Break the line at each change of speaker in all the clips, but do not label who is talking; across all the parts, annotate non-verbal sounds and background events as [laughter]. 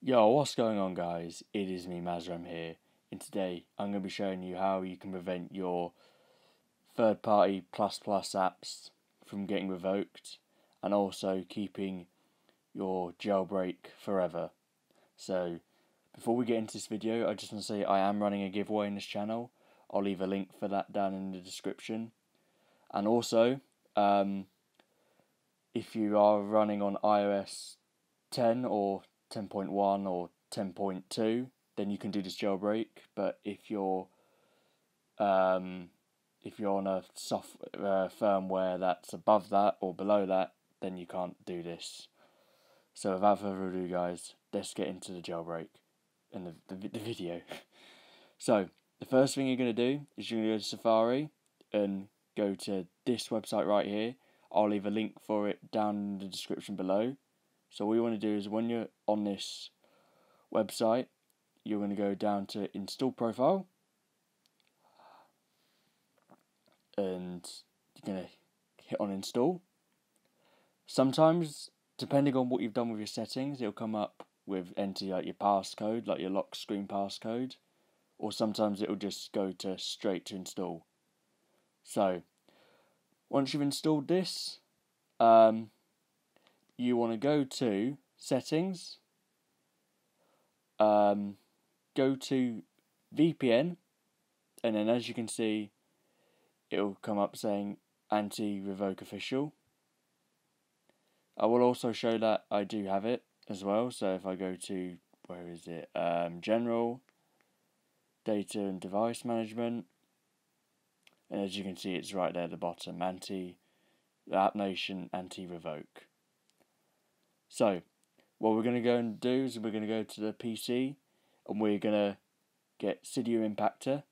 Yo, what's going on guys? It is me Mazramm here and today I'm going to be showing you how you can prevent your third party plus plus apps from getting revoked and also keeping your jailbreak forever. So before we get into this video I just want to say I am running a giveaway in this channel. I'll leave a link for that down in the description. And also um, if you are running on iOS 10 or 10.1 or 10.2, then you can do this jailbreak. But if you're um, if you're on a soft uh, firmware that's above that or below that, then you can't do this. So without further ado, guys, let's get into the jailbreak and the, the, the video. [laughs] so the first thing you're going to do is you're going to go to Safari and go to this website right here. I'll leave a link for it down in the description below. So what you want to do is when you're on this website, you're going to go down to install profile and you're going to hit on install. Sometimes, depending on what you've done with your settings, it'll come up with enter like your passcode, like your lock screen passcode, or sometimes it'll just go to straight to install. So, once you've installed this, um, you want to go to settings, um, go to VPN, and then as you can see, it'll come up saying anti revoke official. I will also show that I do have it as well. So if I go to where is it? Um, general, data and device management, and as you can see, it's right there at the bottom. Anti, App Nation anti revoke. So, what we're going to go and do is we're going to go to the PC and we're going to get Cydia Impactor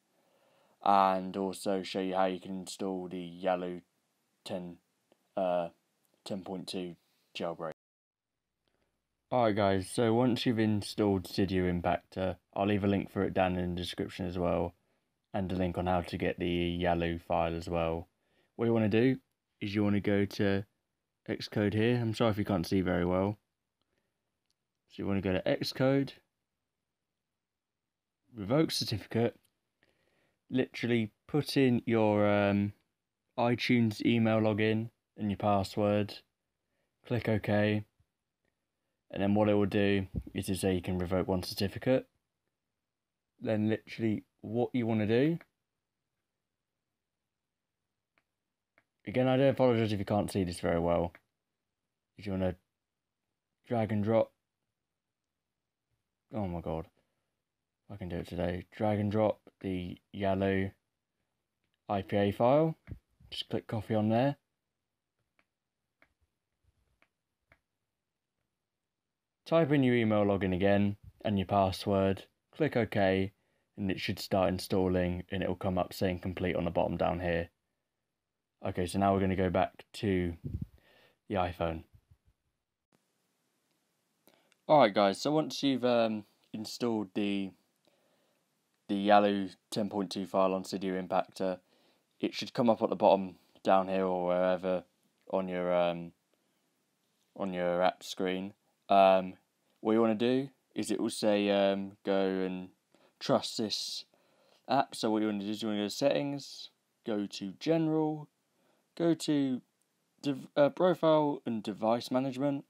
and also show you how you can install the Yalu 10 uh, 10.2 jailbreak. Alright guys, so once you've installed Cydia Impactor, I'll leave a link for it down in the description as well and a link on how to get the Yalu file as well. What you want to do is you want to go to Xcode here. I'm sorry if you can't see very well. So you want to go to Xcode, revoke certificate, literally put in your um, iTunes email login and your password, click OK, and then what it will do is to say you can revoke one certificate. Then literally what you want to do. Again, I do apologise if you can't see this very well. If you want to drag and drop oh my god, I can do it today. Drag and drop the Yalu IPA file. Just click copy on there. Type in your email login again and your password. Click OK and it should start installing and it will come up saying complete on the bottom down here. Okay, so now we're going to go back to the iPhone. Alright guys, so once you've um, installed the the Yalu 10.2 file on Cydia Impactor, it should come up at the bottom down here or wherever on your um, on your app screen. Um, what you want to do is it will say um, go and trust this app. So what you want to do is you want to go to settings, go to general, go to uh, profile and device management.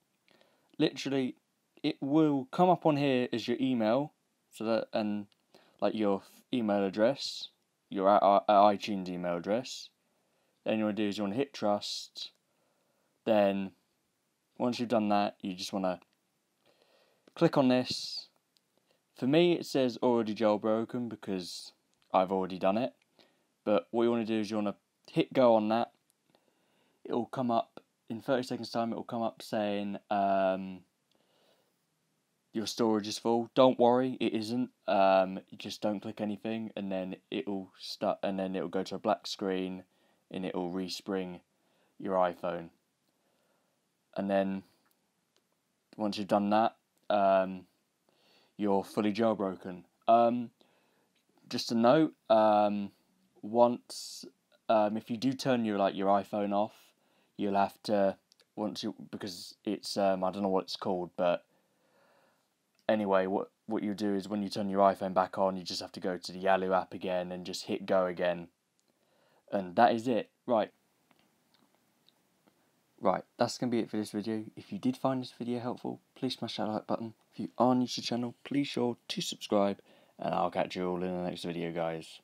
Literally it will come up on here as your email, so that and like your email address, your uh, uh, uh, iTunes email address. Then you want to do is you want to hit trust. Then once you've done that, you just want to click on this. For me, it says already jailbroken because I've already done it. But what you want to do is you want to hit go on that. It will come up in 30 seconds time. It will come up saying um, your storage is full. Don't worry, it isn't. Um, just don't click anything, and then it'll start, and then it'll go to a black screen, and it'll respring your iPhone. And then once you've done that, um, you're fully jailbroken. Um, just a note, um, once um, if you do turn your like your iPhone off, you'll have to once you because it's um, I don't know what it's called, but anyway, what what you do is when you turn your iPhone back on, you just have to go to the Yalu app again and just hit go again. And that is it. Right. Right, that's going to be it for this video. If you did find this video helpful, please smash that like button. If you are new to the channel, please sure to subscribe. And I'll catch you all in the next video, guys.